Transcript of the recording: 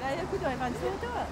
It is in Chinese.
来，有点感觉了。